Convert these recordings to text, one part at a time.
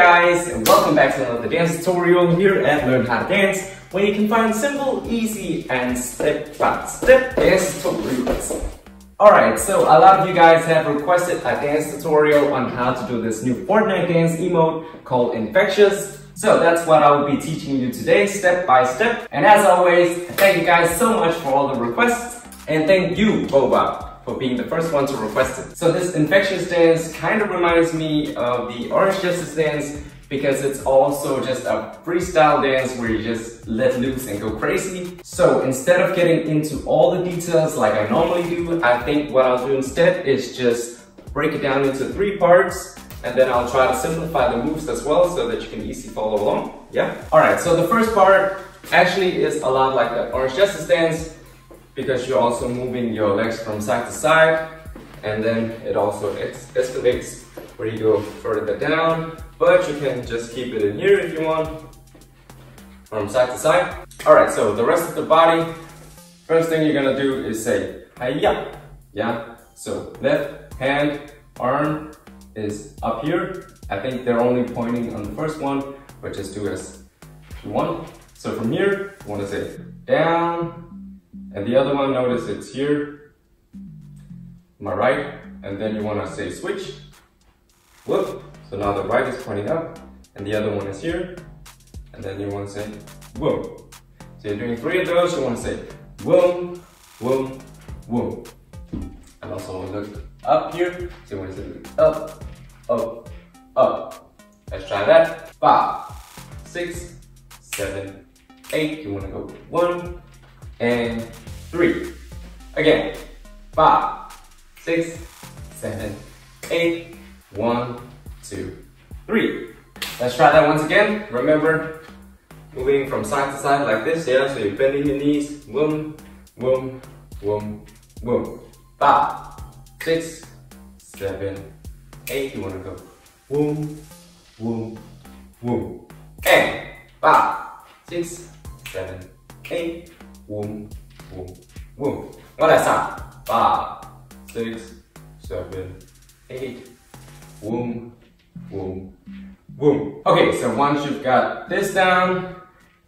guys, and welcome back to another dance tutorial here at Learn How to Dance, where you can find simple, easy, and step-by-step dance tutorials. Alright, so a lot of you guys have requested a dance tutorial on how to do this new Fortnite dance emote called Infectious. So that's what I will be teaching you today, step by step. And as always, thank you guys so much for all the requests, and thank you, Boba, for being the first one to request it. So this infectious dance kind of reminds me of the Orange Justice dance because it's also just a freestyle dance where you just let loose and go crazy. So instead of getting into all the details like I normally do, I think what I'll do instead is just break it down into three parts and then I'll try to simplify the moves as well so that you can easily follow along. Yeah? Alright, so the first part actually is a lot like the Orange Justice dance because you're also moving your legs from side to side and then it also escalates where you go further down but you can just keep it in here if you want from side to side. All right so the rest of the body first thing you're gonna do is say hiya. Yeah so left hand arm is up here. I think they're only pointing on the first one but just do as you want. So from here you want to say down and the other one, notice it's here, my right, and then you wanna say switch, whoop. So now the right is pointing up, and the other one is here, and then you wanna say whoop. So you're doing three of those, you wanna say whoop, whoop, whoop. And also look up here, so you wanna say up, up, up. Let's try that. Five, six, seven, eight. You wanna go one, and three. Again, five, six, seven, eight, one, two, three. Let's try that once again. Remember, moving from side to side like this, yeah? So you're bending your knees, boom, boom, boom, boom. Five, six, seven, eight. You wanna go boom, boom, boom. And five, six, seven, eight, boom, boom, boom. One last time. Five, six, seven, eight, boom, boom, boom. Okay, so once you've got this down,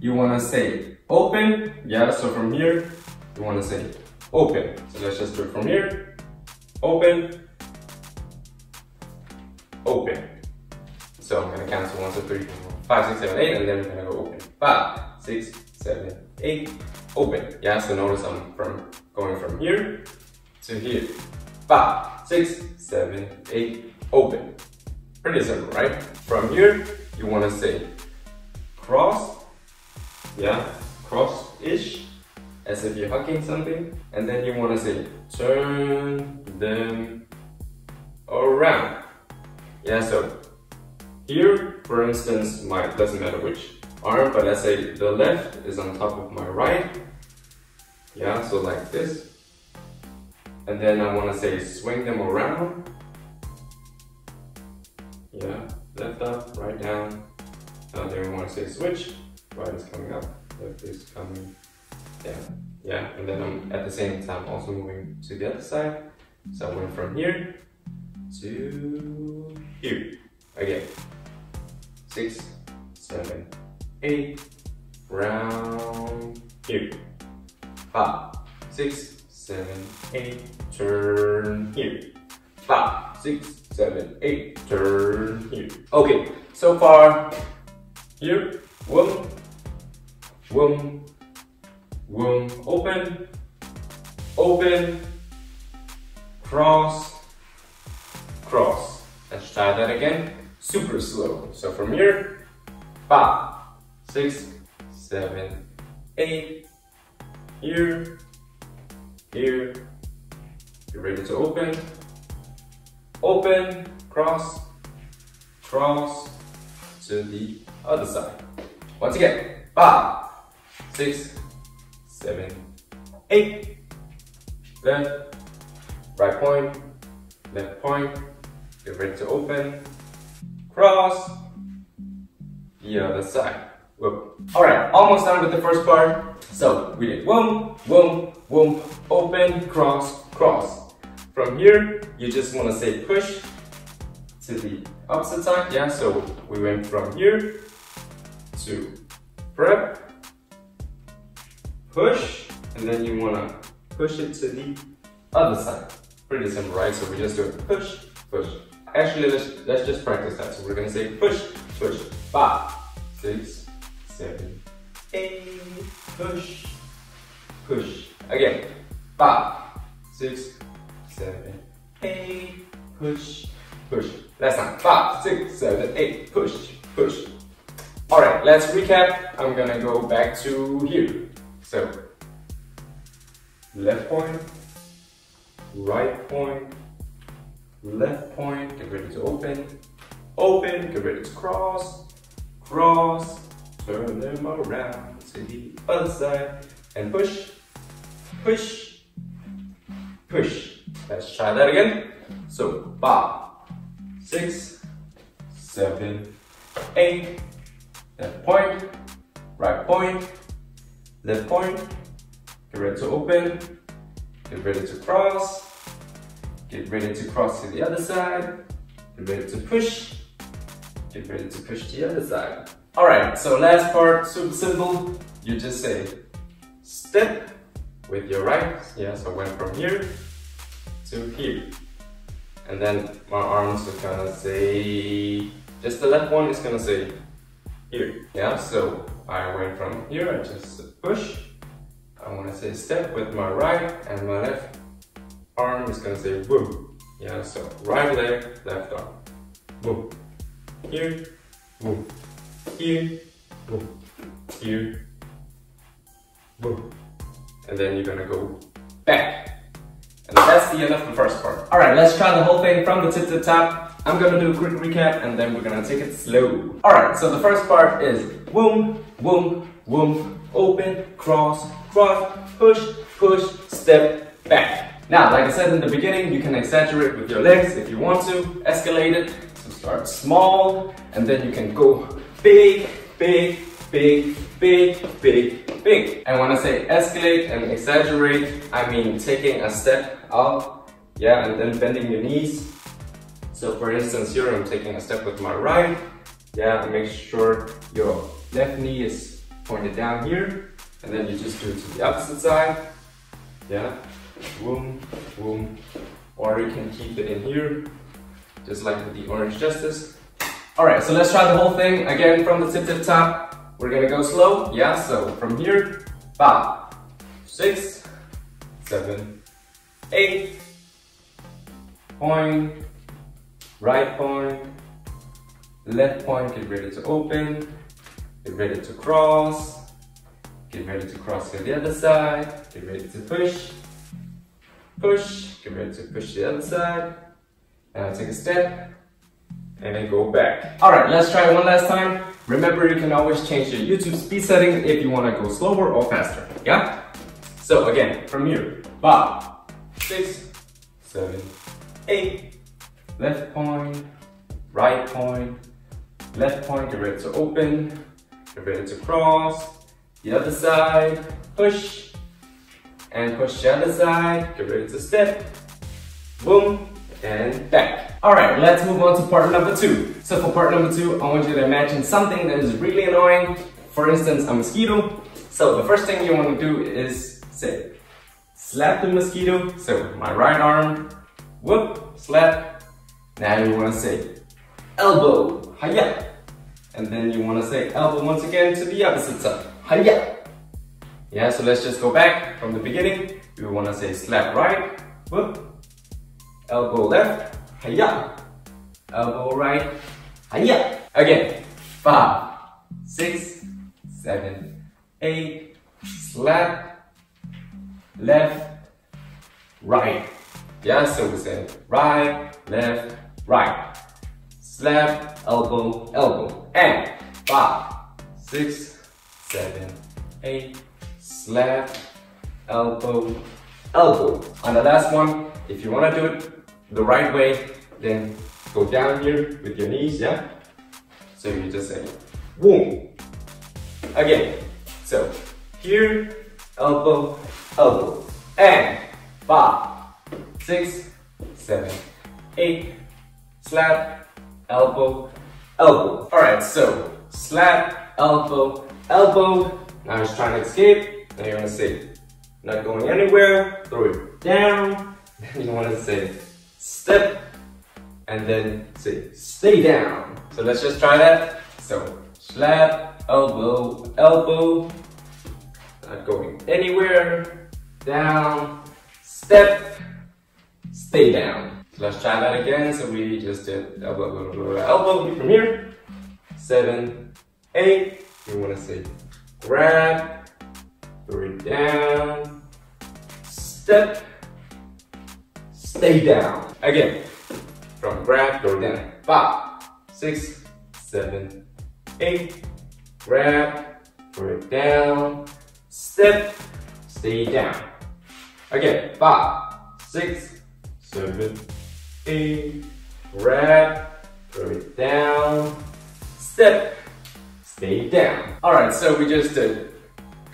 you wanna say open. Yeah, so from here, you wanna say open. So let's just do it from here. Open, open. So I'm gonna count to one, two, three, four, five, six, seven, eight, and then we're gonna go open. Five, six, seven, eight, open. Yeah, so notice I'm from going from here to here. Five, six, seven, eight, open. Pretty simple, right? From here, you want to say cross, yeah, cross-ish, as if you're hugging something. And then you want to say turn them around. Yeah, so here, for instance, my doesn't matter which arm, but let's say the left is on top of my right. Yeah, so like this. And then I want to say swing them around. Yeah, left up, right down. And then we want to say switch. Right is coming up, left is coming down. Yeah, and then I'm at the same time also moving to the other side. So I went from here to here. Again, six, seven, eight, round here. Five, six, seven, eight, turn here. Five, six, seven, eight, turn here. Okay, so far, here, boom, boom, boom, open, open, cross, cross. Let's try that again, super slow. So from here, five, six, seven, eight. Here, here. You're ready to open. Open, cross, cross to the other side. Once again, five, six, seven, eight. Left, right point, left point. Get ready to open. Cross, the other side. Whoop. All right, almost done with the first part. So we did whoom, whoom, whoom, open, cross, cross. From here, you just want to say push to the opposite side. Yeah, so we went from here to prep, push, and then you wanna push it to the other side. Pretty simple, right? So we just do it push, push. Actually, let's, let's just practice that. So we're gonna say push, push, five, six, seven, eight, push, push. Again, five, six, seven, eight, push, push. Last time, five, six, seven, eight, push, push. All right, let's recap. I'm gonna go back to here. So, left point, right point, left point, get ready to open, open, get ready to cross, cross, turn them around to the other side, and push, push, push. Let's try that again. So, five, six, seven, eight, left point, right point, left point, get ready to open, get ready to cross, get ready to cross to the other side, get ready to push, get ready to push to the other side. Alright, so last part, super simple, you just say step with your right, yeah, so I went from here to here. And then my arms are gonna say, just the left one is gonna say here. Yeah, so I went from here, I just push. I wanna say step with my right and my left arm is gonna say woo. Yeah, so right leg, left arm. Woo. Here, woo. Here, boom, Here, boom. And then you're gonna go back. And that's the end of the first part. All right, let's try the whole thing from the tip to the top. I'm gonna do a quick recap and then we're gonna take it slow. All right, so the first part is boom, boom, boom, open, cross, cross, push, push, step, back. Now, like I said in the beginning, you can exaggerate with your legs if you want to, escalate it. So start small and then you can go big, big, big, big, big, big. And when I say escalate and exaggerate, I mean taking a step up, yeah, and then bending your knees. So for instance, here I'm taking a step with my right, yeah, and make sure your left knee is pointed down here, and then you just do it to the opposite side, yeah, boom, boom, or you can keep it in here, just like with the orange justice. All right, so let's try the whole thing. Again from the tip to the top. We're gonna go slow, yeah, so from here, five, six, seven, eight, point, right point, left point, get ready to open, get ready to cross, get ready to cross to the other side, get ready to push, push, get ready to push the other side, Now take a step, and then go back. All right, let's try one last time. Remember, you can always change your YouTube speed settings if you wanna go slower or faster, yeah? So again, from here, five, six, seven, eight, left point, right point, left point, get ready to open, get ready to cross, the other side, push, and push the other side, get ready to step, boom, and back. All right, let's move on to part number two. So for part number two, I want you to imagine something that is really annoying. For instance, a mosquito. So the first thing you want to do is say, slap the mosquito. So my right arm, whoop, slap. Now you want to say, elbow, hiya. And then you want to say elbow once again to the opposite side, hiya. Yeah, so let's just go back from the beginning. We want to say slap right, whoop, elbow left, hiya. Elbow right, hiya. Again, five, six, seven, eight, slap, left, right. Yeah, so we say right, left, right. Slap, elbow, elbow. And five, six, seven, eight, slap, elbow, elbow. On the last one, if you want to do it the right way, then go down here with your knees, yeah? So you just say, boom. Again, so here, elbow, elbow. And five, six, seven, eight, slap, elbow, elbow. Alright, so slap, elbow, elbow. Now he's trying to escape. Now you're gonna say, not going anywhere, throw it down. Then you wanna say, step, and then say, stay down. So let's just try that. So, slap, elbow, elbow, not going anywhere, down, step, stay down. So let's try that again. So we just did elbow, elbow, elbow from here. Seven, eight. You want to say grab, it down, step, stay down. Again, from grab, throw it down. Five, six, seven, eight. Grab, throw it down, step, stay down. Again, five, six, seven, eight, grab, throw it down, step, stay down. All right, so we just did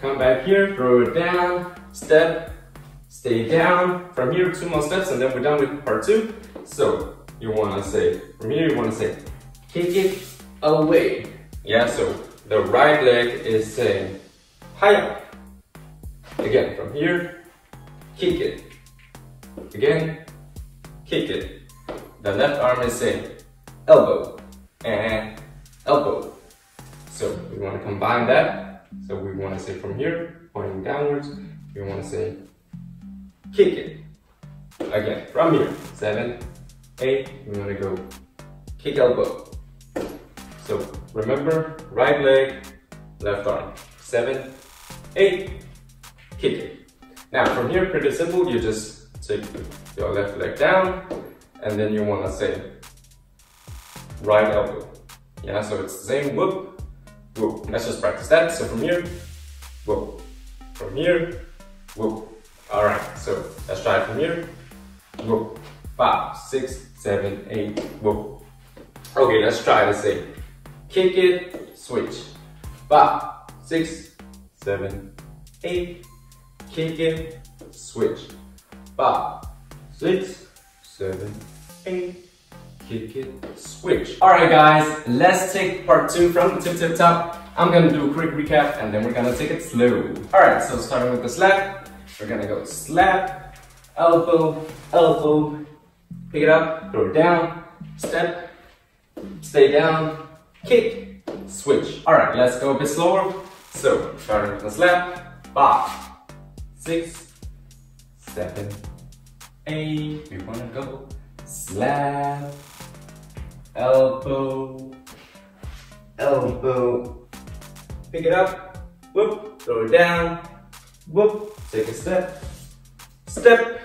come back here, throw it down, step, stay down. From here, two more steps, and then we're done with part two. So you wanna say, from here, you wanna say, kick it away. Yeah, so the right leg is saying, higher. Again, from here, kick it. Again, kick it. The left arm is saying elbow and elbow. So we want to combine that. So we want to say from here, pointing downwards, we want to say kick it. Again, from here, seven, eight, we want to go kick elbow. So remember, right leg, left arm, seven, eight, kick it. Now from here, pretty simple, you just take your left leg down, and then you wanna say right elbow. Yeah, so it's the same, whoop, whoop. Let's just practice that. So from here, whoop. From here, whoop. All right, so let's try it from here. Whoop. Five, six, seven, eight, whoop. Okay, let's try the same. kick it, switch. Five, six, seven, eight, kick it, switch. Five, six, seven, eight, kick it, switch. All right, guys, let's take part two from tip tip top. I'm gonna do a quick recap and then we're gonna take it slow. All right, so starting with the slap, we're gonna go slap, elbow, elbow, pick it up, throw it down, step, stay down, kick, switch. All right, let's go a bit slower. So, starting with the slap, five, six, seven, eight. We wanna go slap, elbow, elbow. Pick it up, whoop, throw it down, whoop, take a step, step,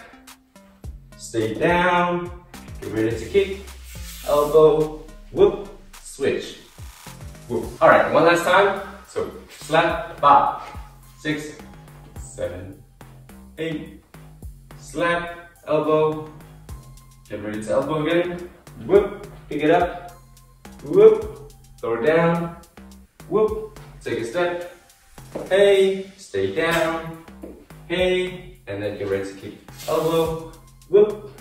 stay down, get ready to kick, elbow, whoop, switch, whoop. All right, one last time. So slap, five, six, seven, eight, slap, elbow, get ready to elbow again, whoop, pick it up, whoop, throw it down, whoop, take a step, hey, stay down, hey, and then get ready to kick, elbow, whoop,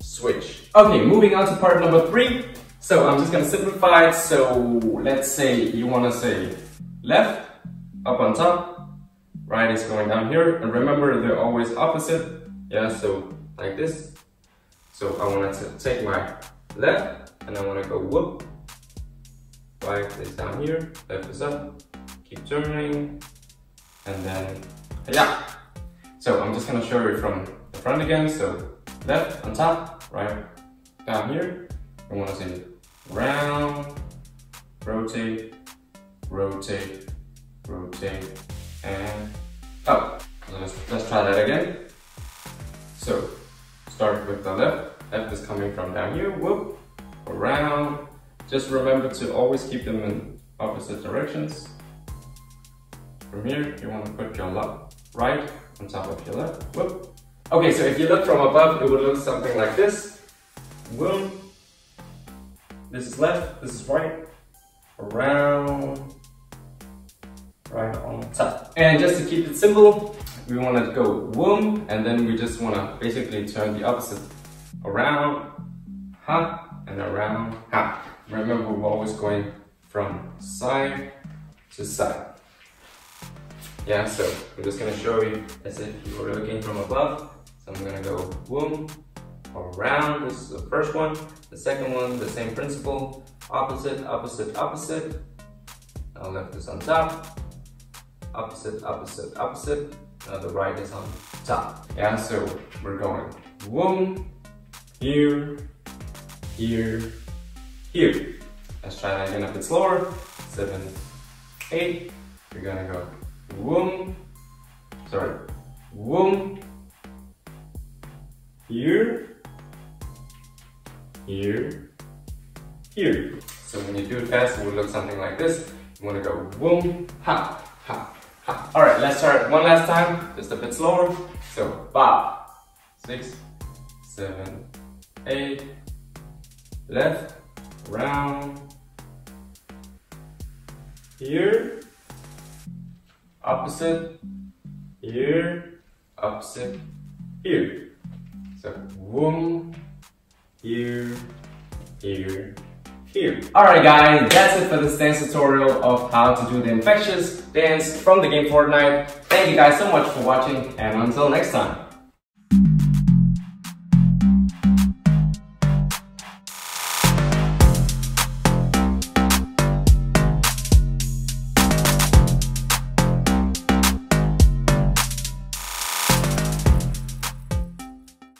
switch. Okay, moving on to part number three. So I'm just gonna simplify it. So let's say you wanna say left, up on top, right is going down here. And remember, they're always opposite. Yeah, so like this. So I wanna take my left and I wanna go whoop. Right is down here, left is up, keep turning, and then yeah. So I'm just gonna show you from the front again. So left on top, right down here. I wanna say round, rotate, rotate, rotate, and up. Let's, let's try that again. So start with the left. Left is coming from down here, whoop, around. Just remember to always keep them in opposite directions. From here, you want to put your left, right on top of your left, whoop. Okay, so if you look from above, it would look something like this. Boom, this is left, this is right, around, right on top. And just to keep it simple, we want to go boom, and then we just want to basically turn the opposite around, huh, and around, ha. Remember, we're always going from side to side. Yeah, so I'm just gonna show you as if you were looking from above. So I'm gonna go boom, around, this is the first one. The second one, the same principle, opposite, opposite, opposite. Now left is on top, opposite, opposite, opposite. Now the right is on top. Yeah, so we're going boom, here, here, here. Let's try that again a bit slower. Seven, eight. You're gonna go Whoom. Sorry. Whoom. Here. Here. Here. So when you do it fast, it will look something like this. You want to go boom, ha, ha, ha. All right, let's start one last time, just a bit slower. So five, six, seven, eight, left, round, here, opposite, here, opposite, here. So, boom, here, here, here. Alright guys, that's it for this dance tutorial of how to do the infectious dance from the game Fortnite. Thank you guys so much for watching and until next time.